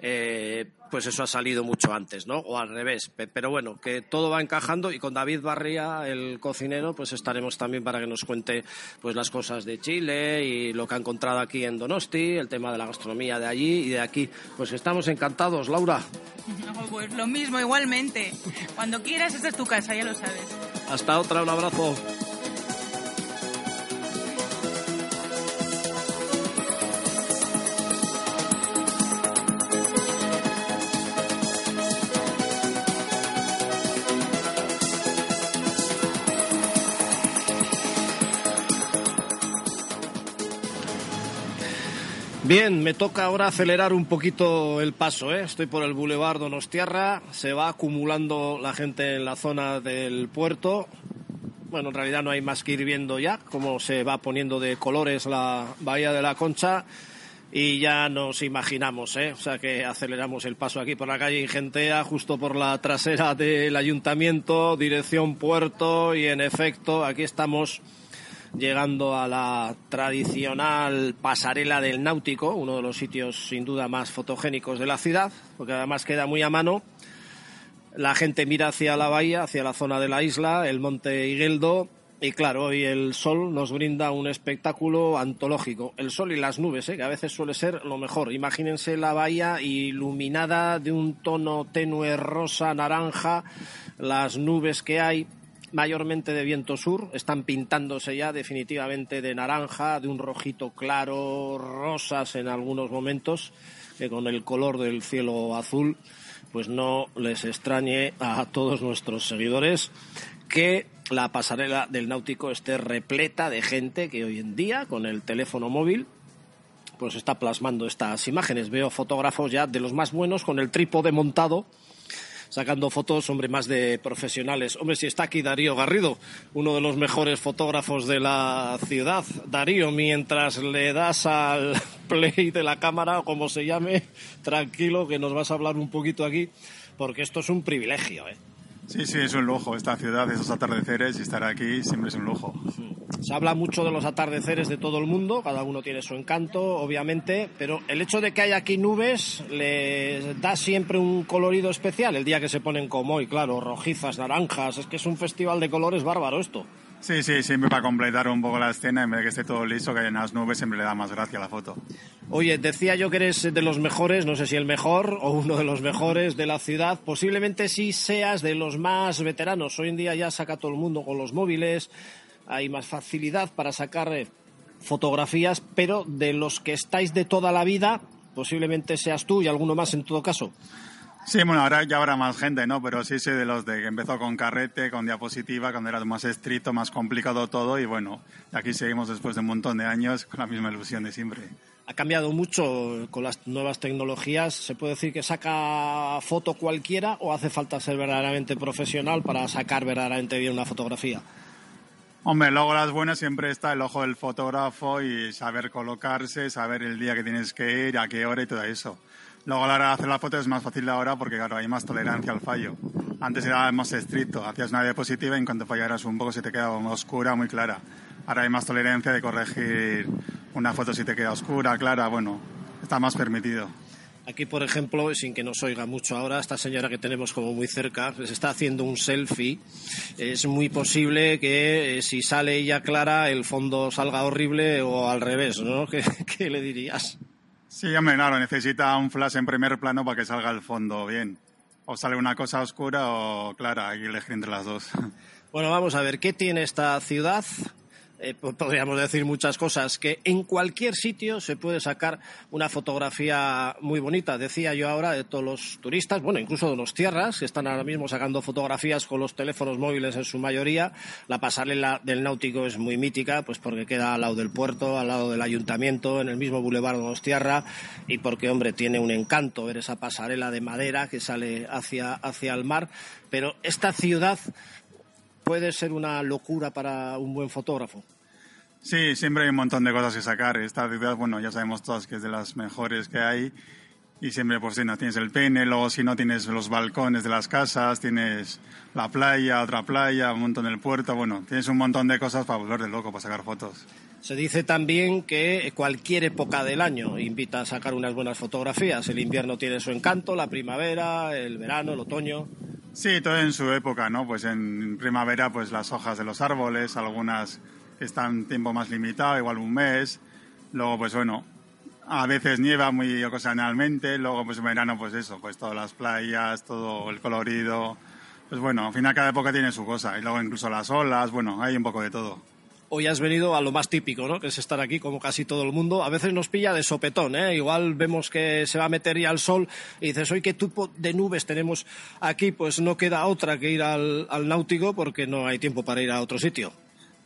eh, pues eso ha salido mucho antes, ¿no? O al revés. Pe- Pero bueno, que todo va encajando y con David Barría, el cocinero, pues estaremos también para que nos cuente pues las cosas de Chile y lo que ha encontrado aquí en Donosti, el tema de la gastronomía de allí y de aquí. Pues estamos encantados, Laura. [LAUGHS] Pues lo mismo, igualmente. Cuando quieras, esta es tu casa, ya lo sabes. Hasta otra, un abrazo. Bien, me toca ahora acelerar un poquito el paso. ¿eh? Estoy por el Boulevard Donostiarra, se va acumulando la gente en la zona del puerto. Bueno, en realidad no hay más que ir viendo ya cómo se va poniendo de colores la Bahía de la Concha y ya nos imaginamos, ¿eh? o sea que aceleramos el paso aquí por la calle Ingentea, justo por la trasera del ayuntamiento, dirección puerto y en efecto aquí estamos llegando a la tradicional pasarela del náutico, uno de los sitios sin duda más fotogénicos de la ciudad, porque además queda muy a mano. La gente mira hacia la bahía, hacia la zona de la isla, el monte Higueldo, y claro, hoy el sol nos brinda un espectáculo antológico. El sol y las nubes, ¿eh? que a veces suele ser lo mejor. Imagínense la bahía iluminada de un tono tenue rosa, naranja, las nubes que hay, mayormente de viento sur, están pintándose ya definitivamente de naranja, de un rojito claro, rosas en algunos momentos, que con el color del cielo azul, pues no les extrañe a todos nuestros seguidores que la pasarela del náutico esté repleta de gente que hoy en día, con el teléfono móvil, pues está plasmando estas imágenes. Veo fotógrafos ya de los más buenos con el trípode montado sacando fotos, hombre, más de profesionales. Hombre, si está aquí Darío Garrido, uno de los mejores fotógrafos de la ciudad. Darío, mientras le das al [LAUGHS] play de la cámara, o como se llame, tranquilo, que nos vas a hablar un poquito aquí, porque esto es un privilegio, ¿eh? Sí, sí, es un lujo. Esta ciudad, esos atardeceres y estar aquí siempre es un lujo. Se habla mucho de los atardeceres de todo el mundo, cada uno tiene su encanto, obviamente, pero el hecho de que haya aquí nubes les da siempre un colorido especial. El día que se ponen como hoy, claro, rojizas, naranjas, es que es un festival de colores bárbaro esto. Sí, sí, siempre para completar un poco la escena, en vez de que esté todo liso, que haya unas nubes, siempre le da más gracia a la foto. Oye, decía yo que eres de los mejores, no sé si el mejor o uno de los mejores de la ciudad. Posiblemente sí seas de los más veteranos. Hoy en día ya saca todo el mundo con los móviles, hay más facilidad para sacar eh, fotografías, pero de los que estáis de toda la vida, posiblemente seas tú y alguno más en todo caso. Sí, bueno, ahora ya habrá más gente, ¿no? Pero sí soy de los de que empezó con carrete, con diapositiva, cuando era más estricto, más complicado todo y bueno, aquí seguimos después de un montón de años con la misma ilusión de siempre. Ha cambiado mucho con las nuevas tecnologías. ¿Se puede decir que saca foto cualquiera o hace falta ser verdaderamente profesional para sacar verdaderamente bien una fotografía? Hombre, luego las buenas siempre está el ojo del fotógrafo y saber colocarse, saber el día que tienes que ir, a qué hora y todo eso. Luego a la hora de hacer la foto es más fácil ahora porque claro, hay más tolerancia al fallo. Antes era más estricto, hacías una diapositiva y en cuanto fallaras un poco se te quedaba oscura, muy clara. Ahora hay más tolerancia de corregir una foto si te queda oscura, clara, bueno, está más permitido. Aquí, por ejemplo, sin que nos oiga mucho ahora, esta señora que tenemos como muy cerca, se está haciendo un selfie. Es muy posible que eh, si sale ella clara, el fondo salga horrible o al revés, ¿no? [LAUGHS] ¿Qué, qué le dirías? Sí, hombre, claro, necesita un flash en primer plano para que salga el fondo bien. O sale una cosa oscura o clara, hay que elegir entre las dos. Bueno, vamos a ver, ¿qué tiene esta ciudad? Eh, podríamos decir muchas cosas, que en cualquier sitio se puede sacar una fotografía muy bonita. Decía yo ahora de todos los turistas, bueno, incluso de los tierras, que están ahora mismo sacando fotografías con los teléfonos móviles en su mayoría. La pasarela del náutico es muy mítica, pues porque queda al lado del puerto, al lado del ayuntamiento, en el mismo bulevar de Tierra, y porque, hombre, tiene un encanto ver esa pasarela de madera que sale hacia, hacia el mar. Pero esta ciudad puede ser una locura para un buen fotógrafo. Sí, siempre hay un montón de cosas que sacar. Esta ciudad, bueno, ya sabemos todas que es de las mejores que hay. Y siempre, por si no tienes el pene, luego si no tienes los balcones de las casas, tienes la playa, otra playa, un montón del puerto. Bueno, tienes un montón de cosas para volver de loco, para sacar fotos. Se dice también que cualquier época del año invita a sacar unas buenas fotografías. El invierno tiene su encanto, la primavera, el verano, el otoño. Sí, todo en su época, ¿no? Pues en primavera, pues las hojas de los árboles, algunas están tiempo más limitado, igual un mes. Luego, pues bueno, a veces nieva muy ocasionalmente. Luego, pues en verano, pues eso, pues todas las playas, todo el colorido. Pues bueno, al final cada época tiene su cosa. Y luego incluso las olas, bueno, hay un poco de todo hoy has venido a lo más típico, ¿no? Que es estar aquí como casi todo el mundo. A veces nos pilla de sopetón, ¿eh? Igual vemos que se va a meter ya el sol y dices, hoy qué tipo de nubes tenemos aquí, pues no queda otra que ir al, al náutico porque no hay tiempo para ir a otro sitio.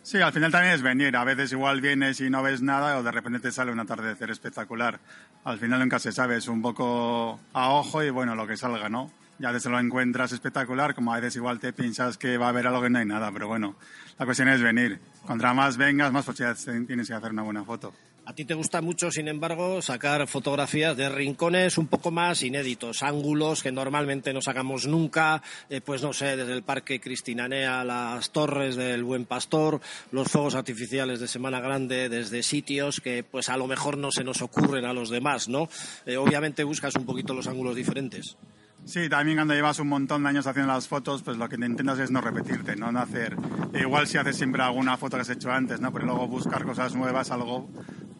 Sí, al final también es venir. A veces igual vienes y no ves nada o de repente te sale un atardecer espectacular. Al final nunca se sabe, es un poco a ojo y bueno, lo que salga, ¿no? Ya veces lo encuentras espectacular, como a veces igual te piensas que va a haber algo que no hay nada, pero bueno, la cuestión es venir. Contra más vengas, más posibilidades tienes que hacer una buena foto. A ti te gusta mucho, sin embargo, sacar fotografías de rincones un poco más inéditos, ángulos que normalmente no sacamos nunca, eh, pues no sé, desde el Parque Cristinanea, las torres del Buen Pastor, los fuegos artificiales de Semana Grande, desde sitios que pues a lo mejor no se nos ocurren a los demás, ¿no? Eh, obviamente buscas un poquito los ángulos diferentes. Sí, también cuando llevas un montón de años haciendo las fotos, pues lo que te intentas es no repetirte, no, no hacer. Igual si haces siempre alguna foto que has hecho antes, ¿no? Pero luego buscar cosas nuevas, algo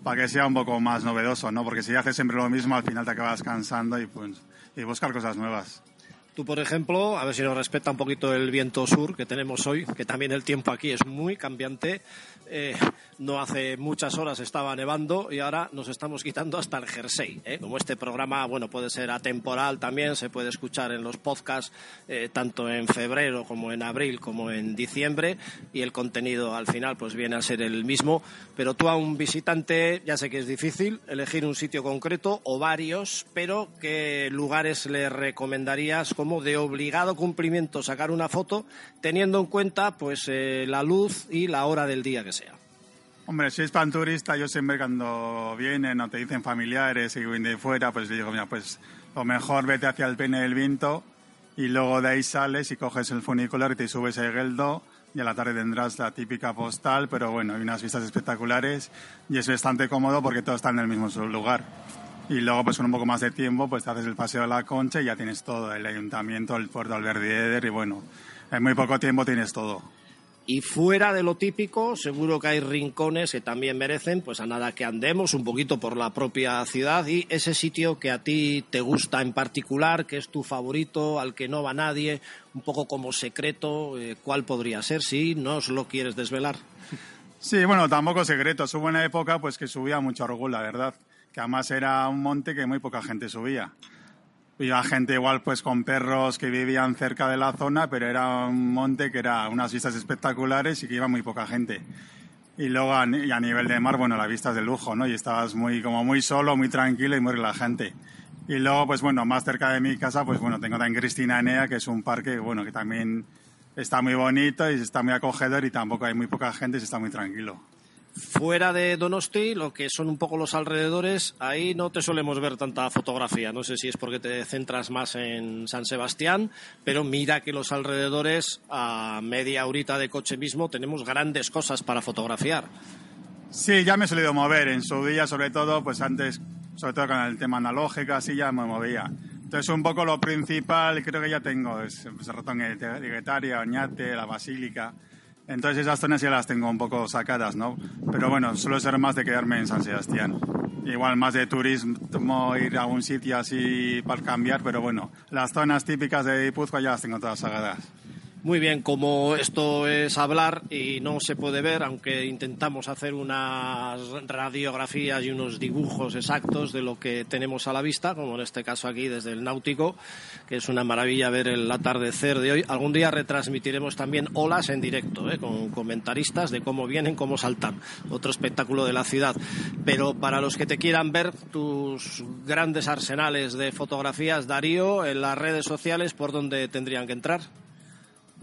para que sea un poco más novedoso, ¿no? Porque si haces siempre lo mismo, al final te acabas cansando y pues y buscar cosas nuevas. Tú, por ejemplo, a ver si nos respeta un poquito el viento sur que tenemos hoy, que también el tiempo aquí es muy cambiante. Eh, no hace muchas horas estaba nevando y ahora nos estamos quitando hasta el jersey. ¿eh? Como este programa, bueno, puede ser atemporal también, se puede escuchar en los podcasts eh, tanto en febrero como en abril como en diciembre y el contenido al final pues viene a ser el mismo. Pero tú a un visitante, ya sé que es difícil elegir un sitio concreto o varios, pero ¿qué lugares le recomendarías como de obligado cumplimiento sacar una foto teniendo en cuenta pues la luz y la hora del día que sea? Hombre, si es pan turista, yo siempre cuando vienen o te dicen familiares y vienen de fuera, pues digo, mira, pues lo mejor vete hacia el Pene del Viento y luego de ahí sales y coges el funicular y te subes a Egeldo y a la tarde tendrás la típica postal, pero bueno, hay unas vistas espectaculares y es bastante cómodo porque todo está en el mismo lugar. Y luego, pues con un poco más de tiempo, pues te haces el paseo de la Concha y ya tienes todo, el ayuntamiento, el puerto Alberdieder y bueno, en muy poco tiempo tienes todo. Y fuera de lo típico, seguro que hay rincones que también merecen, pues a nada que andemos un poquito por la propia ciudad y ese sitio que a ti te gusta en particular, que es tu favorito, al que no va nadie, un poco como secreto, eh, ¿cuál podría ser si no os lo quieres desvelar? Sí, bueno, tampoco secreto. Hubo una época pues que subía mucho orgullo, la verdad. Que además era un monte que muy poca gente subía. Iba gente igual pues con perros que vivían cerca de la zona, pero era un monte que era unas vistas espectaculares y que iba muy poca gente. Y luego a, y a nivel de mar, bueno, la vista es de lujo, ¿no? Y estabas muy, como muy solo, muy tranquilo y muy relajante. Y luego, pues bueno, más cerca de mi casa, pues bueno, tengo también Cristina Enea, que es un parque, bueno, que también está muy bonito y está muy acogedor y tampoco hay muy poca gente y se está muy tranquilo. Fuera de Donosti, lo que son un poco los alrededores, ahí no te solemos ver tanta fotografía. No sé si es porque te centras más en San Sebastián, pero mira que los alrededores, a media horita de coche mismo, tenemos grandes cosas para fotografiar. Sí, ya me he solido mover. En su día, sobre todo, pues antes, sobre todo con el tema analógico, así ya me movía. Entonces, un poco lo principal, creo que ya tengo, es Serratón de Guetaria, Oñate, la Basílica. Entonces esas zonas ya las tengo un poco sacadas, ¿no? Pero bueno, suelo ser más de quedarme en San Sebastián. Igual más de turismo, ir a un sitio así para cambiar, pero bueno, las zonas típicas de Guipúzcoa ya las tengo todas sacadas. Muy bien, como esto es hablar y no se puede ver, aunque intentamos hacer unas radiografías y unos dibujos exactos de lo que tenemos a la vista, como en este caso aquí desde el Náutico, que es una maravilla ver el atardecer de hoy. Algún día retransmitiremos también olas en directo, ¿eh? con comentaristas de cómo vienen, cómo saltan. Otro espectáculo de la ciudad. Pero para los que te quieran ver tus grandes arsenales de fotografías, Darío, en las redes sociales, ¿por dónde tendrían que entrar?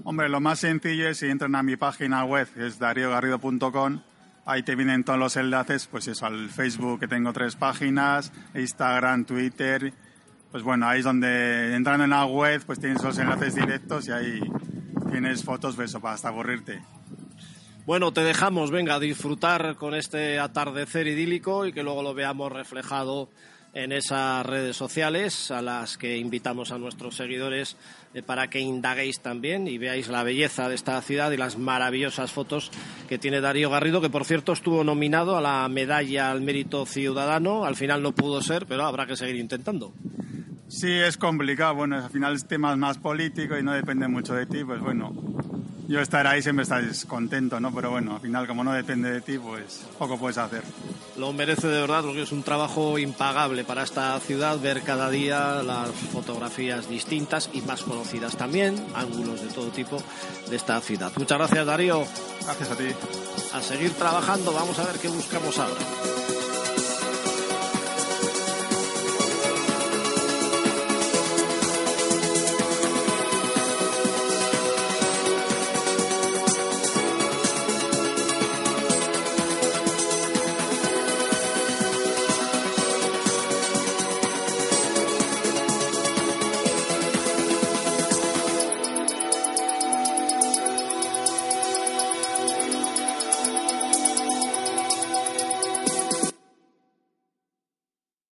Hombre, lo más sencillo es si entran a mi página web, que es dariogarrido.com, ahí te vienen todos los enlaces, pues eso, al Facebook que tengo tres páginas, Instagram, Twitter, pues bueno, ahí es donde entrando en la web, pues tienes los enlaces directos y ahí tienes fotos, pues eso, para hasta aburrirte. Bueno, te dejamos, venga, a disfrutar con este atardecer idílico y que luego lo veamos reflejado en esas redes sociales a las que invitamos a nuestros seguidores eh, para que indaguéis también y veáis la belleza de esta ciudad y las maravillosas fotos que tiene Darío Garrido, que por cierto estuvo nominado a la medalla al mérito ciudadano. Al final no pudo ser, pero habrá que seguir intentando. Sí, es complicado. Bueno, al final es tema más político y no depende mucho de ti, pues bueno, yo estar ahí siempre estás contento, ¿no? Pero bueno, al final como no depende de ti, pues poco puedes hacer. Lo merece de verdad porque es un trabajo impagable para esta ciudad ver cada día las fotografías distintas y más conocidas también, ángulos de todo tipo de esta ciudad. Muchas gracias Darío. Gracias a ti. A seguir trabajando, vamos a ver qué buscamos ahora.